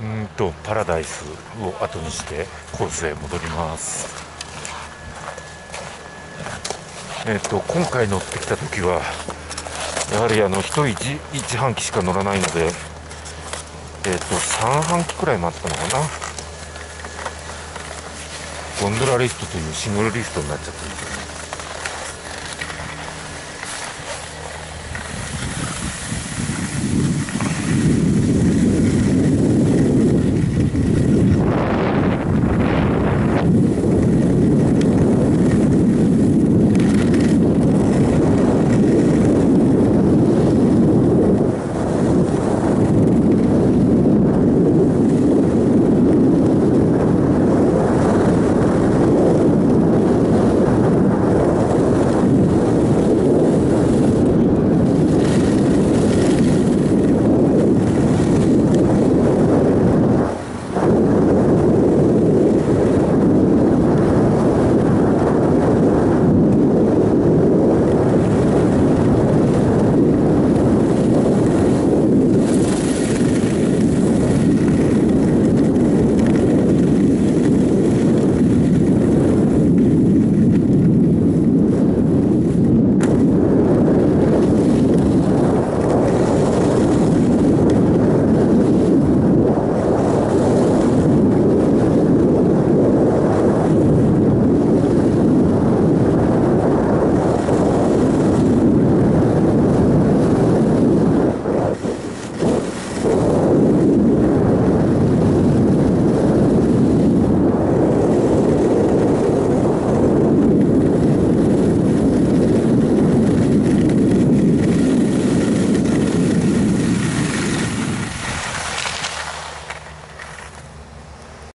うんとパラダイスを後にしてコースへ戻ります。えっ、と今回乗ってきた時はやはりあの一一一半期しか乗らないのでえっ、と3半期くらい待ったのかな。ゴンドラリストというシングルリストになっちゃったんですよね。